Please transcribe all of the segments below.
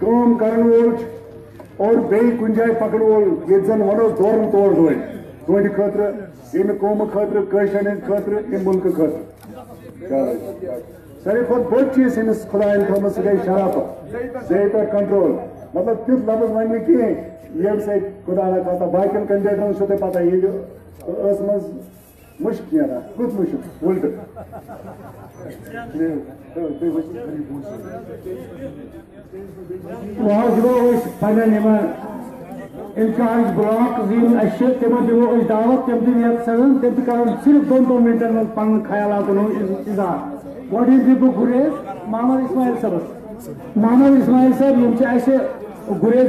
काम करन वोल और बे कुन जाय पकड़ वोल ये वनो दौर तोड़ दोय तुंद खतर यम कौम खतर, कशन हंद खतर यम मुल्क खतर। सारे खुद बड़ चीज़ अमिस खुदायन थोम सह गई शराफत। जे पे कंट्रोल। मतलब तुथ लफ्ज वन कहें ये से खुदा ना खाता बाकी कैंडिडेटन पता ये मज मुश्क ना कुत मुश्क उल्ट वहाँ जो पन्न इंचार्ज ब्लॉक जिन अशे तमो दिवो दावत दिन सदन तम कर सिर्फ़ दोन दोन मिनटन में पन ख्याल इजहार व्हाट इज़ द बुक गुरेज मोहम्मद इस्माइल साहब मोहम्मद इस्माइल साहब यम अशे गुरेज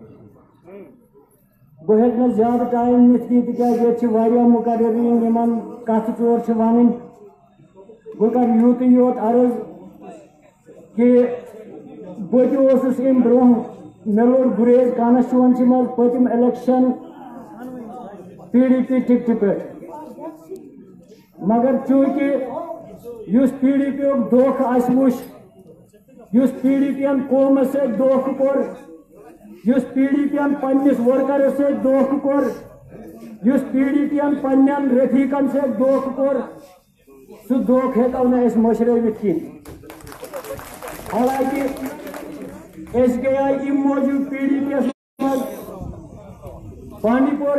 बह हेक ज़्यादा टाइम कह तिज मुकर्रीन कत चोर वन बह कर यूत योत अर्ज़ कि बस ब्रो मे लोड़ गुरेज कॉन्स्टिट्यूंसी मज पतम election P D P ticket पे मगर चूँकि पी डी पी दोख वुश पी डी पी कौम से दोख कोर पी डी पी एन पन्नस वर्कर दोख कोर। पी डी पी पन्न रफीकन दोख कोर। सह दोख हेको मशरवित कह हालाँकि मौजूद पी डी पी बांडीपोर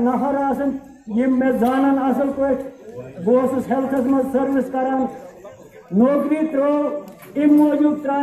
नफर आम मे जान असल पे बहुत हेल्थस मज सर्विस करान नौकरी त्रो अम मौजूद त्रा